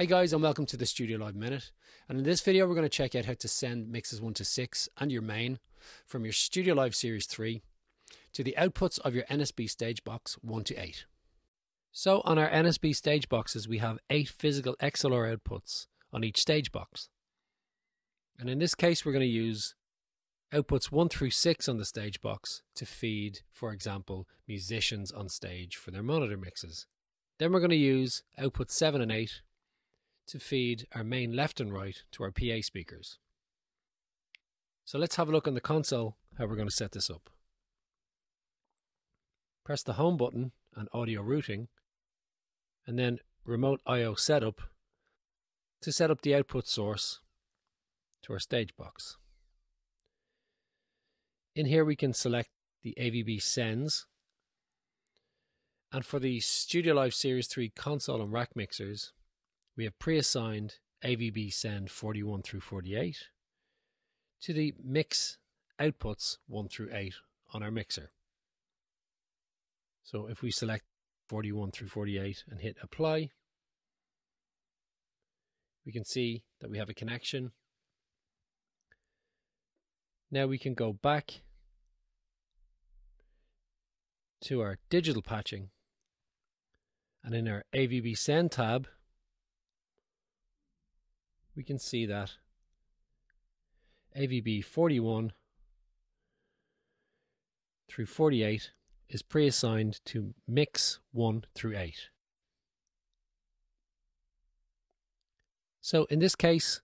Hey guys and welcome to the StudioLive Minute and in this video we're going to check out how to send mixes 1 to 6 and your main from your StudioLive Series 3 to the outputs of your NSB stage box 1 to 8. So on our NSB stage boxes we have 8 physical XLR outputs on each stage box. And in this case we're going to use outputs 1 through 6 on the stage box to feed, for example, musicians on stage for their monitor mixes. Then we're going to use outputs 7 and 8 to feed our main left and right to our PA speakers. So let's have a look on the console how we're going to set this up. Press the home button and audio routing and then remote IO setup to set up the output source to our stage box. In here we can select the AVB sends and for the StudioLive Series 3 console and rack mixers we have pre-assigned AVB send 41 through 48 to the mix outputs 1 through 8 on our mixer. So if we select 41 through 48 and hit apply, we can see that we have a connection. Now we can go back to our digital patching and in our AVB send tab we can see that AVB 41 through 48 is pre-assigned to mix 1 through 8. So in this case,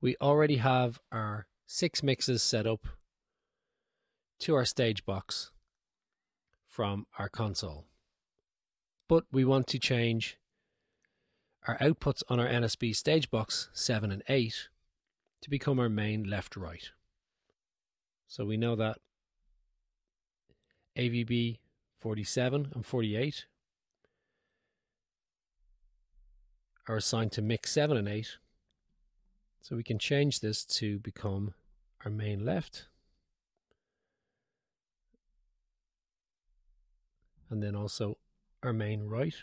we already have our six mixes set up to our stage box from our console. But we want to change our outputs on our NSB stage box 7 and 8 to become our main left right. So we know that AVB 47 and 48 are assigned to mix 7 and 8. So we can change this to become our main left. And then also our main right.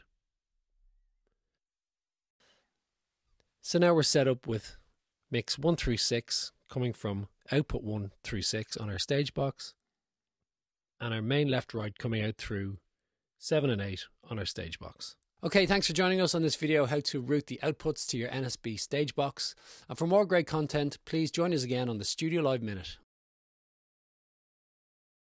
So now we're set up with mix 1 through 6 coming from output 1 through 6 on our stage box and our main left right coming out through 7 and 8 on our stage box. Okay, thanks for joining us on this video how to route the outputs to your NSB stage box. And for more great content, please join us again on the StudioLive Minute.